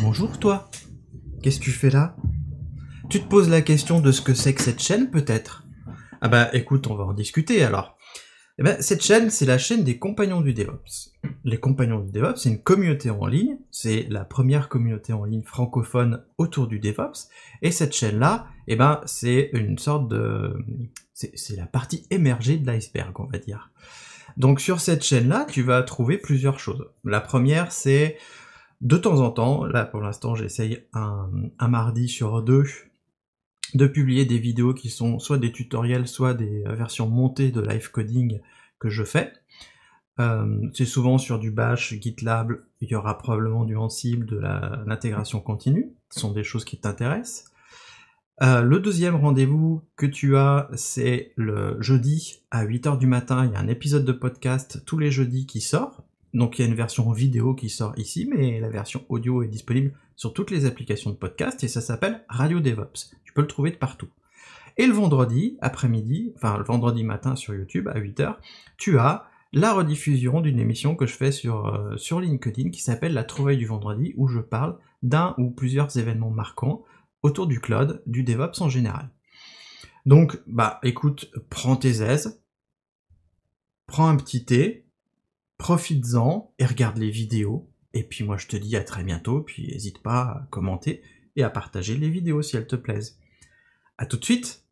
bonjour toi. Qu'est-ce que tu fais là? Tu te poses la question de ce que c'est que cette chaîne peut-être? Ah bah écoute, on va en discuter alors. Eh ben, cette chaîne, c'est la chaîne des compagnons du DevOps. Les compagnons du DevOps, c'est une communauté en ligne, c'est la première communauté en ligne francophone autour du DevOps, et cette chaîne-là, eh ben, c'est une sorte de... c'est la partie émergée de l'iceberg, on va dire. Donc sur cette chaîne-là, tu vas trouver plusieurs choses. La première, c'est de temps en temps, là pour l'instant j'essaye un, mardi sur deux, de publier des vidéos qui sont soit des tutoriels, soit des versions montées de live coding que je fais. Euh, c'est souvent sur du Bash, GitLab, il y aura probablement du Ansible, de l'intégration continue, ce sont des choses qui t'intéressent. Euh, le deuxième rendez-vous que tu as, c'est le jeudi à 8h du matin, il y a un épisode de podcast tous les jeudis qui sort, donc il y a une version vidéo qui sort ici, mais la version audio est disponible sur toutes les applications de podcast et ça s'appelle Radio DevOps. Tu peux le trouver de partout. Et le vendredi après-midi, enfin le vendredi matin sur YouTube à 8h, tu as la rediffusion d'une émission que je fais sur, euh, sur LinkedIn qui s'appelle La Trouvaille du vendredi où je parle d'un ou plusieurs événements marquants autour du cloud, du DevOps en général. Donc, bah écoute, prends tes aises, prends un petit thé, profites-en et regarde les vidéos. Et puis moi je te dis à très bientôt, puis n'hésite pas à commenter et à partager les vidéos si elles te plaisent. A tout de suite